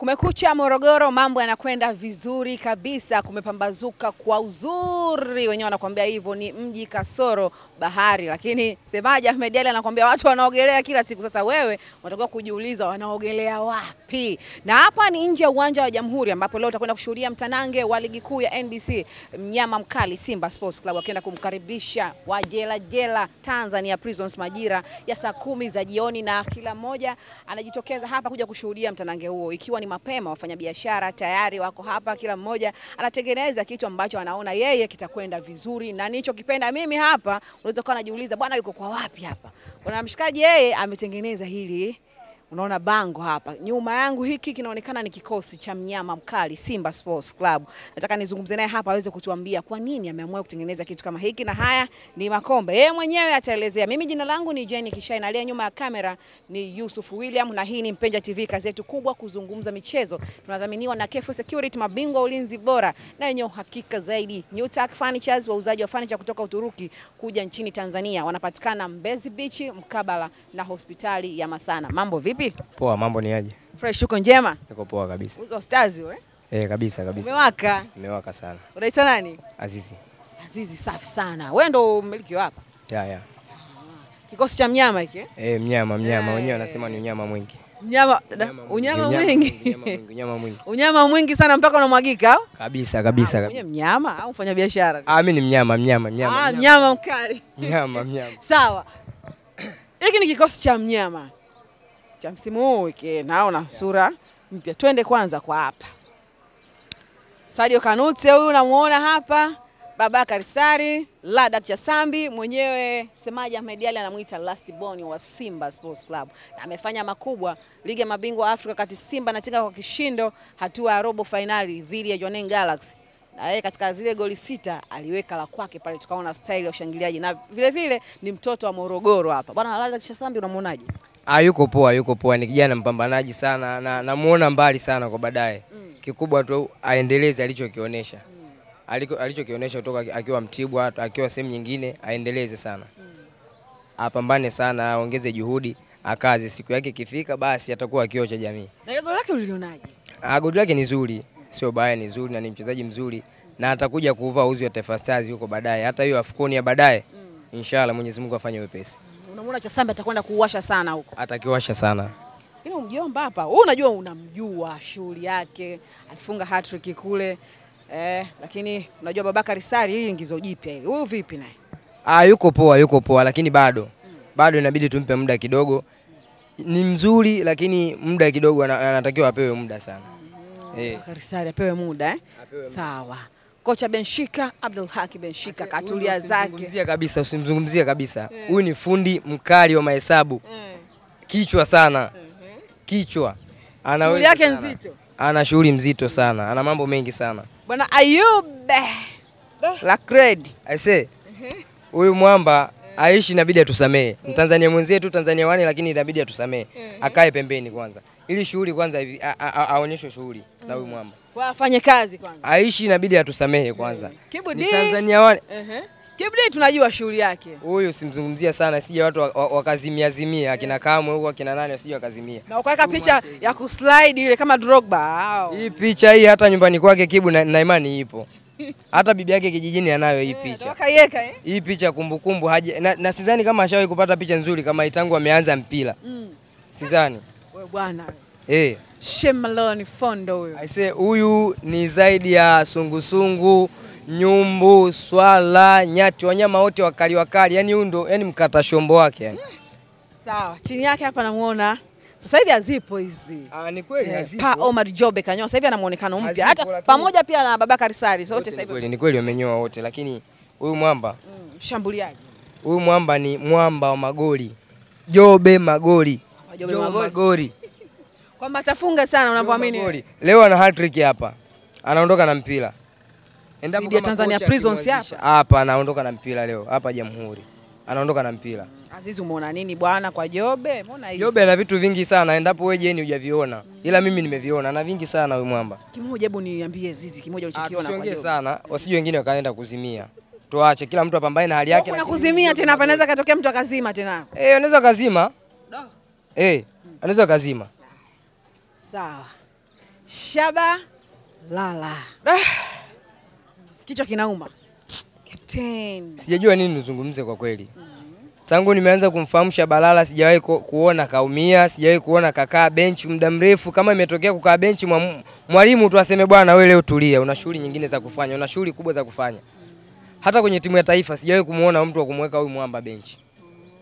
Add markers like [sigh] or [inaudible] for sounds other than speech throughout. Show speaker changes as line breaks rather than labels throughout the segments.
Kumekucha Morogoro, mambo yanakwenda vizuri kabisa, kumepambazuka kwa uzuri, wenyewe wanakuambia hivyo, ni mji kasoro bahari. Lakini semaji Ahmed Ally anakuambia watu wanaogelea kila siku. Sasa wewe unatakiwa kujiuliza wanaogelea wapi? Na hapa ni nje ya uwanja wa Jamhuri, ambapo leo utakwenda kushuhudia mtanange wa ligi kuu ya NBC, mnyama mkali Simba Sports Club akienda kumkaribisha wajelajela Tanzania Prisons majira ya saa kumi za jioni, na kila mmoja anajitokeza hapa kuja kushuhudia mtanange huo, ikiwa ni mapema. Wafanyabiashara tayari wako hapa, kila mmoja anatengeneza kitu ambacho anaona yeye kitakwenda vizuri, na nilichokipenda mimi hapa, unaweza kuwa unajiuliza bwana, yuko kwa wapi hapa? Kuna mshikaji yeye ametengeneza hili Unaona bango hapa nyuma yangu, hiki kinaonekana ni kikosi cha mnyama mkali Simba Sports Club. Nataka nizungumze naye hapa aweze kutuambia kwa nini ameamua kutengeneza kitu kama hiki, na haya ni makombe, yeye mwenyewe ataelezea. Mimi jina langu ni Jenny Kishai na aliye nyuma ya kamera ni Yusuf William, na hii ni Mpenja TV, kazi yetu kubwa kuzungumza michezo. Tunadhaminiwa na Kefu Security, mabingwa ulinzi bora na yenye uhakika zaidi. New Tech Furnitures, wauzaji wa furniture kutoka Uturuki kuja nchini Tanzania, wanapatikana Mbezi Beach mkabala na hospitali ya Masana. Mambo vipi?
Poa, mambo ni aje?
Fresh, uko njema?
Niko poa kabisa.
Uzo stars wewe?
Eh, kabisa kabisa.
Umewaka.
Umewaka sana.
Unaitwa nani?
Azizi.
Azizi, safi sana. Wewe ndo mmiliki wa hapa?
Ya ya.
Kikosi cha mnyama hiki? eh?
Eh, mnyama mnyama
Eh.
wenyewe wanasema ni unyama mwingi.
Mnyama, unyama mwingi.
Unyama mwingi, [laughs] unyama mwingi.
Sana mpaka unamwagika au?
Kabisa kabisa
Mwenye
kabisa.
mnyama au mfanya biashara?
Ah, mimi ni mnyama mnyama mnyama.
Ah,
mnyama
mkali.
Mnyama mnyama.
Sawa. Hiki ni kikosi cha mnyama cha msimu huu naona sura mpya. Twende kwanza kwa hapa. Sadio Kanute huyu namuona hapa, Babakar Sari, Ladak Chasambi, mwenyewe semaji Ahmed Ali anamuita last born wa Simba Sports Club. Na amefanya makubwa ligi ya mabingwa Afrika, kati Simba anatinga kwa kishindo hatua ya robo fainali dhidi ya Jwaneng Galaxy na yeye katika zile goli sita aliweka la kwake pale, tukaona style ya ushangiliaji, na vile vile ni mtoto wa Morogoro hapa bwana. Ladak Chasambi unamwonaje?
Ah, yuko poa, yuko poa. Ni kijana mpambanaji sana na namuona mbali sana kwa baadaye. Kikubwa tu aendeleze alichokionyesha. Aliko- Alichokionyesha kutoka akiwa Mtibwa, akiwa sehemu nyingine, aendeleze sana. Apambane sana, aongeze juhudi, akaze. Siku yake ikifika, basi atakuwa kioo cha jamii.
Na goli lake ulilionaje?
Ah, goli lake ni zuri, sio baya, ni zuri na ni mchezaji mzuri na atakuja kuvaa uzi wa Taifa Stars huko baadaye, hata hiyo afukoni ya baadaye. Inshallah Mwenyezi Mungu afanye wepesi,
Unamwona Chasambi atakwenda kuuasha sana huko.
atakiwasha sana.
Lakini mjomba hapa, wewe unajua unamjua shughuli yake, alifunga hat-trick kule. Eh, lakini unajua Babaka Sari hii ingizo jipya hili. Huyu vipi naye?
Ah, yuko poa, yuko poa, lakini bado hmm, bado inabidi tumpe muda kidogo. Ni mzuri, lakini muda kidogo, anatakiwa apewe muda sana. Hmm, Eh.
Babaka Sari apewe muda eh? apewe Sawa. Kocha Benshika, Abdul Haki Benshika katulia zake.
Usimzungumzie kabisa, usimzungumzie kabisa. Huyu yeah. ni fundi mkali wa mahesabu, yeah. kichwa sana, kichwa
Shughuli yake nzito.
Ana shughuli mzito sana, ana mambo mengi sana.
Bwana Ayub la credi
Aise, huyu mwamba aishi, inabidi atusamee. Mtanzania mwenzetu, Tanzania wani, lakini inabidi atusamee, akae pembeni kwanza, ili shughuli kwanza aonyeshwe shughuli na huyu mwamba.
Wafanye kazi kwanza.
Aishi, inabidi atusamehe kwanza.
Kibu
Ni Tanzania wale.
Uh Kibu Kibudi tunajua shughuli yake.
huyu simzungumzia sana, sije watu wakazimia zimia, wakazimiazimia, akina Kamwe huko akina nani wasije wakazimia.
Na ukaweka picha ya kuslide ile kama Drogba. Au.
Hii picha hii hata nyumbani kwake Kibu na, na imani ipo, [laughs] hata bibi yake kijijini anayo hii picha.
Wakaiweka eh?
Hii picha kumbukumbu haja na, na sidhani kama ashawahi kupata picha nzuri kama itangu tangu ameanza mpira,
Mm.
sidhani
Wewe bwana.
Eh.
Shemaloni Fondo huyo.
Aise, huyu ni zaidi ya sungusungu, nyumbu, swala, nyati, wanyama wote wakali wakali, yani huyu ndo yani mkata shombo wake yani.
Sawa. Chini yake hapa namuona sasa hivi hazipo hizi.
Ah, ni kweli
hazipo. Pa Omar Jobe kanyoa sasa hivi ana muonekano mpya. Hata
lakini-
pamoja pia na Babakar Sari sote
Wote
sasa
ni
hivi
kweli, ni kweli wamenyoa wote, lakini huyu mwamba
mm, mshambuliaji.
huyu mwamba ni mwamba wa magoli, Jobe magoli,
Jobe
Jobe
magoli.
magoli.
Kwamba atafunga sana unavyoamini.
Leo ana hat-trick hapa, anaondoka na mpira. Endapo
ya
kama
Tanzania Prisons hapa?
hapa, anaondoka na mpira leo hapa Jamhuri, anaondoka na mpira.
Azizi umeona nini bwana kwa Jobe? Umeona hivi?
Jobe ana vitu vingi sana, endapo wewe jeni hujaviona, ila mimi nimeviona na vingi sana huyu mwamba.
Kimoja hebu niambie Zizi kimoja ulichokiona kwa Jobe.
sana, wasije wengine wakaenda kuzimia. Tuache kila mtu apambane na hali yake.
Kuna kuzimia tena hapa inaweza katokea mtu akazima tena.
Eh, anaweza kazima. Eh, anaweza kazima.
Sawa. Shaba Lala. Kichwa kinauma. Captain.
Sijajua nini nizungumze kwa kweli. Tangu nimeanza kumfahamu Shabalala sijawahi kuona kaumia, sijawahi kuona kakaa benchi muda mrefu. Kama imetokea kukaa benchi, mwalimu tu aseme bwana, wewe leo tulia, una shughuli nyingine za kufanya, una shughuli kubwa za kufanya. Hata kwenye timu ya taifa sijawahi kumuona mtu wa kumweka huyu mwamba benchi.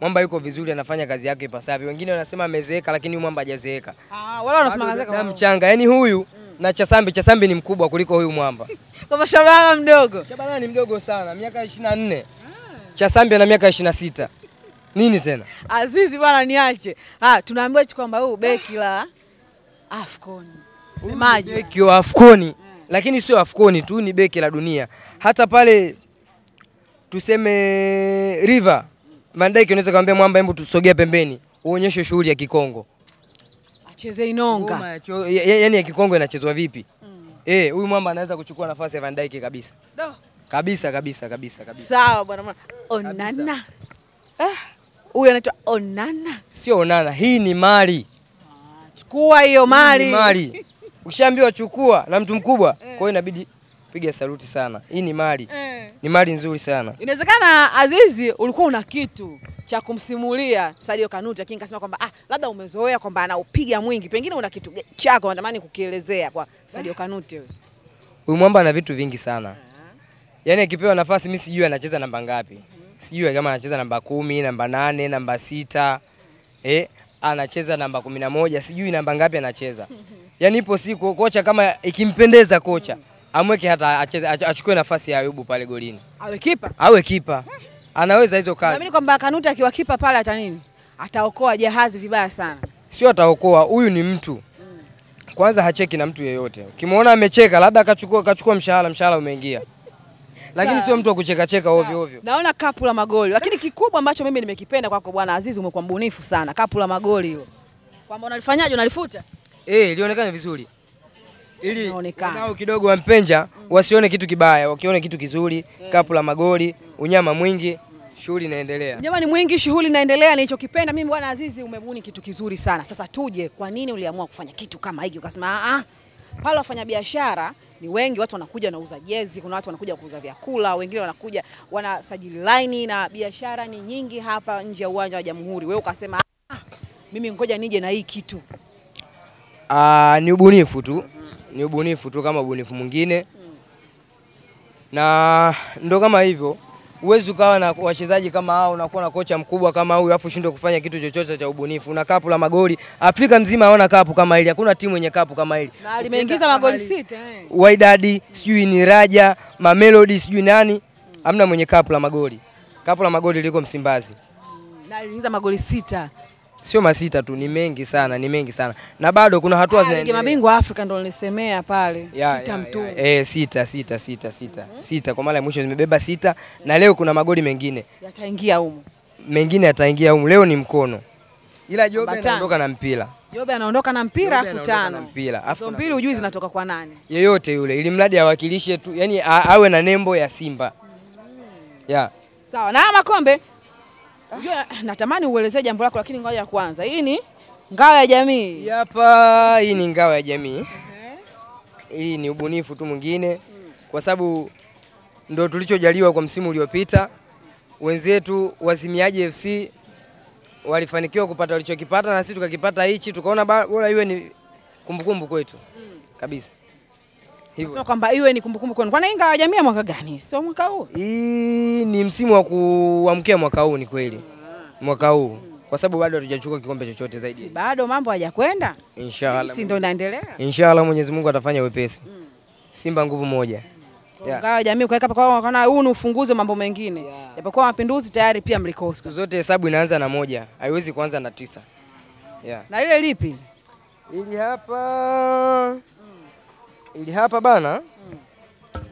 Mwamba yuko vizuri, anafanya kazi yake ipasavyo. Wengine wanasema amezeeka, lakini mwamba hajazeeka.
Ah, wala wanasema kazeeka.
Na mchanga, yani huyu mm. na Chasambi, Chasambi ni mkubwa kuliko huyu mwamba. [laughs]
kama Shabalala mdogo.
Shabalala ni mdogo sana, miaka 24. Chasambi ana miaka 26. Nini tena?
Azizi bwana niache. Ah, tunaambiwa kwamba huyu beki la Afcon. Semaje?
Beki wa Afcon. lakini sio Afcon tu, ni beki la dunia. Hata pale tuseme River Van Dijk unaweza kumwambia mwamba, hebu tusogea pembeni, uonyeshe shughuli ya Kikongo.
Acheze inonga.
ya ya- ya- Yaani ya Kikongo inachezwa vipi? Eh, huyu mwamba anaweza kuchukua nafasi ya Van Dijk kabisa.
Do.
Kabisa kabisa kabisa kabisa.
Sawa bwana mwana. Onana. Ah, huyu anaitwa Onana.
Sio onana, hii ni mali.
Chukua hiyo mali.
Ni mali. [laughs] Ukishaambiwa chukua na mtu mkubwa, kwa hiyo inabidi piga saluti sana. Hii ni mali.
Eh.
Ni mali nzuri sana.
Inawezekana Azizi ulikuwa una kitu cha kumsimulia Sadio Kanuti, lakini kasema kwamba ah, labda umezoea kwamba anaupiga mwingi, pengine una kitu chako unatamani kukielezea kwa Sadio Kanuti. wewe.
Huyu mwamba ana vitu vingi sana. Yaani akipewa nafasi mimi sijui anacheza namba ngapi. Sijui kama anacheza namba kumi, namba nane, namba sita. Eh, anacheza namba kumi na moja, sijui namba ngapi anacheza. Yaani ipo siku kocha kama ikimpendeza kocha amweke hata acheze achukue nafasi ya Ayubu pale golini.
Awe kipa.
Awe kipa. Anaweza hizo kazi.
Naamini kwamba Kanuta akiwa kipa pale ata nini? Ataokoa jahazi vibaya sana.
Sio ataokoa, huyu ni mtu. Kwanza hacheki na mtu yeyote. Ukimwona amecheka labda akachukua akachukua mshahara, mshahara umeingia. Lakini sio mtu wa kucheka cheka ovyo ovyo.
Naona kapu la magoli, lakini kikubwa ambacho mimi nimekipenda kwako bwana Azizi, umekuwa mbunifu sana. Kapu la magoli hilo, kwamba unalifanyaje? Unalifuta?
Eh, lionekane vizuri. Ili wadau kidogo wampenja wasione kitu kibaya, wakione kitu kizuri, kapu la magoli, unyama mwingi, shughuli inaendelea.
Jamani, mwingi shughuli inaendelea. Nilichokipenda mimi bwana Azizi, umebuni kitu kizuri sana. Sasa tuje, kwa nini uliamua kufanya kitu kama hiki? Ukasema ah, pale wafanya biashara ni wengi, watu wanakuja wanauza jezi, kuna watu wanakuja kuuza vyakula, wengine wanakuja wanasajili laini, na biashara ni nyingi hapa nje ya uwanja wa Jamhuri. Wewe ukasema ah, mimi ngoja nije na hii kitu.
Aa, ni ubunifu tu, ni ubunifu tu kama ubunifu mwingine, na ndo kama hivyo. Huwezi ukawa na wachezaji kama hao, unakuwa na kocha mkubwa kama huyu, afu shindwe kufanya kitu chochote cha ubunifu. Una kapu la magoli, Afrika mzima haona kapu kama hili, hakuna timu yenye kapu kama hili.
Na limeingiza magoli sita eh.
Wydad sijui ni Raja, Mamelodi sijui nani, hamna mwenye kapu la magoli. Kapu la magoli liko Msimbazi.
na aliingiza magoli sita.
Sio masita tu, ni mengi sana, ni mengi sana, na bado kuna hatua
Ah, Ligi
zinaendelea.
mabingwa Afrika ndo nilisemea pale
Ya,
sita mtu.
Eh, sita sita sita sita mm -hmm. sita, kwa mara ya mwisho zimebeba sita, na leo kuna magoli mengine
Yataingia humu,
mengine yataingia humu. Leo ni mkono, ila Jobe anaondoka na mpira
Jobe anaondoka na mpira afu tano.
mpira,
mbili hujui zinatoka kwa nani?
yeyote yule, ili mradi awakilishe tu, yani awe na nembo ya Simba mm. ya
Sawa. Na makombe unajua natamani uelezee jambo lako lakini ngoja kwanza. Hii ni ngao ya jamii.
Hapa, hii ni ngao ya jamii. Hii ni ubunifu tu mwingine, kwa sababu ndo tulichojaliwa kwa msimu uliopita. Wenzetu Wazimiaji FC walifanikiwa kupata walichokipata, na sisi tukakipata hichi, tukaona bora iwe ni kumbukumbu kwetu kabisa. Hivyo
kwamba iwe ni kumbukumbu kwenu. Kwani Yanga hawajamia mwaka gani? Sio mwaka huu.
hii ni msimu wa kuamkia mwaka huu, ni kweli mwaka huu, kwa sababu bado hatujachukua kikombe chochote zaidi.
Si bado mambo hajakwenda?
Inshallah,
Si ndo inaendelea?
inshallah Mwenyezi Mungu atafanya wepesi. Simba nguvu moja. Yeah.
Ngao jamii ukaweka kwa kwa huu ni ufunguzi mambo mengine.
Yeah.
Japokuwa mapinduzi tayari pia mlikosa.
Siku zote hesabu inaanza na moja, haiwezi kuanza na tisa. Yeah.
Na ile lipi?
Ili hapa ili hapa bana,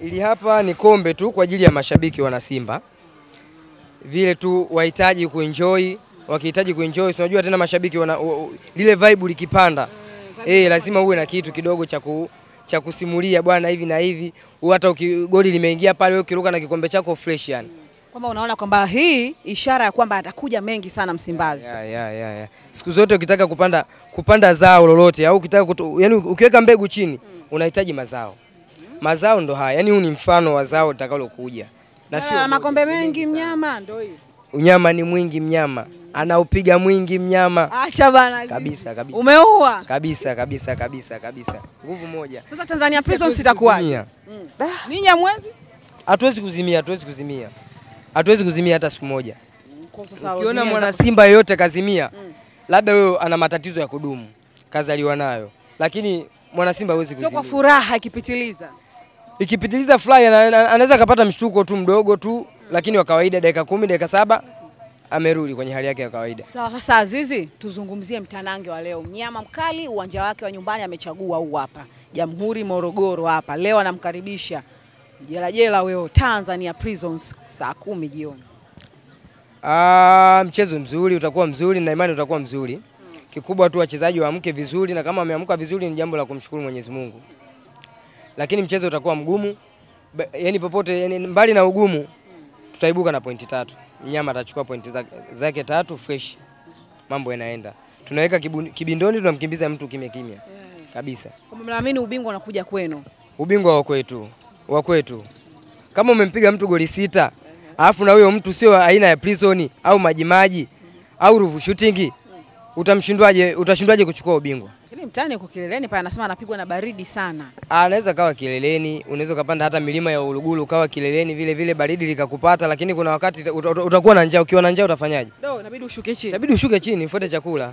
ili hapa ni kombe tu kwa ajili ya mashabiki wana Simba, vile tu wahitaji kuenjoy. Wakihitaji kuenjoy, unajua tena mashabiki wana, u, u, lile vibe likipanda eh, lazima uwe na kitu kidogo cha cha kusimulia bwana, hivi na hivi. Hata goli limeingia pale, wewe ukiruka na kikombe chako fresh, yani
Kwamba unaona kwamba hii ishara ya kwamba atakuja mengi sana Msimbazi.
ya, ya, ya, ya. Siku zote ukitaka kupanda kupanda zao lolote au ukitaka kutu, yani ukiweka mbegu chini unahitaji mazao. Mazao ndo haya, yani huu ni mfano wa zao litakalokuja na
Sio
sio
makombe mengi mnyama ndo hiyo.
unyama ni mwingi mnyama, anaupiga mwingi mnyama
Acha bana.
Kabisa kabisa
Umeua.
kabisa kabisa kabisa kabisa, nguvu moja.
Sasa Tanzania Prisons itakuwaje?
kuzimia.
Ninyi hamwezi?
Hatuwezi kuzimia, hatuwezi kuzimia, hatuwezi kuzimia hata siku moja. Ukiona mwana Simba yeyote kazimia, labda wewe ana matatizo ya kudumu, kazaliwa nayo, lakini mwana Simba hawezi
sio kwa furaha ikipitiliza.
Ikipitiliza fly ana- ana- anaweza akapata mshtuko tu mdogo tu, lakini wa kawaida, dakika kumi, dakika saba amerudi kwenye hali yake ya kawaida.
Sawa, sasa Azizi, tuzungumzie mtanange wa leo. Mnyama mkali, uwanja wake wa nyumbani amechagua huu hapa, Jamhuri Morogoro hapa. Leo anamkaribisha jelajela weo Tanzania Prisons saa kumi jioni.
Ah, mchezo mzuri utakuwa mzuri na imani utakuwa mzuri. Kikubwa tu wachezaji waamke vizuri, na kama wameamka vizuri ni jambo la kumshukuru Mwenyezi Mungu, lakini mchezo utakuwa mgumu yani popote yani, mbali na ugumu tutaibuka na pointi tatu. Mnyama atachukua pointi zake, zake tatu fresh, mambo yanaenda. Tunaweka kibindoni, tunamkimbiza mtu kimya kimya kabisa.
Mnaamini ubingwa unakuja kwenu.
Ubingwa wa kwetu, wa kwetu. Kama umempiga mtu goli sita alafu na huyo mtu sio aina ya prison au majimaji au ruvu shooting, utamshindwaje? Utashindwaje kuchukua ubingwa?
Lakini mtani uko kileleni pale, anasema anapigwa na baridi sana.
Anaweza kawa kileleni, unaweza ukapanda hata milima ya Uluguru ukawa kileleni vile vile, baridi likakupata, lakini kuna wakati uta- uta- utakuwa na njaa. Ukiwa na njaa utafanyaje?
Do, inabidi ushuke chini.
inabidi ushuke chini, ufuate chakula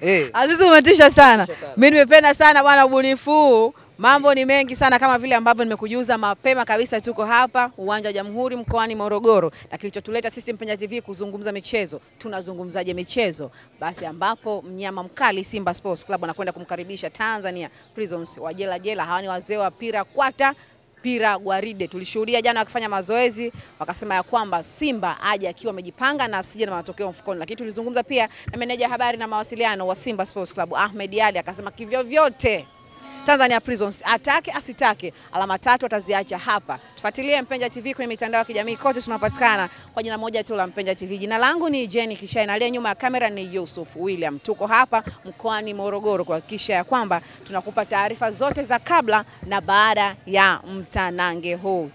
eh.
Azizi umetisha sana. Mimi nimependa sana bwana ubunifu. Mambo ni mengi sana kama vile ambavyo nimekujuza mapema kabisa. Tuko hapa uwanja wa Jamhuri mkoani Morogoro, na kilichotuleta sisi Mpenya TV kuzungumza michezo. Tunazungumzaje michezo? Basi ambapo mnyama mkali Simba Sports Club anakwenda kumkaribisha Tanzania Prisons wa jela jela. Hawa ni wazee wa pira kwata pira gwaride. Tulishuhudia jana wakifanya mazoezi, wakasema ya kwamba Simba aje akiwa amejipanga na asije na matokeo mfukoni. Lakini tulizungumza pia na meneja habari na mawasiliano wa Simba Sports Club Ahmed Ali, akasema kivyo vyote Tanzania Prisons atake asitake, alama tatu ataziacha hapa. Tufuatilie Mpenja TV kwenye mitandao ya kijamii kote, tunapatikana kwa jina moja tu la Mpenja TV. Jina langu ni Jenny Kishai na aliye nyuma ya kamera ni Yusuf William. Tuko hapa mkoani Morogoro kuhakikisha ya kwamba tunakupa taarifa zote za kabla na baada ya mtanange huu.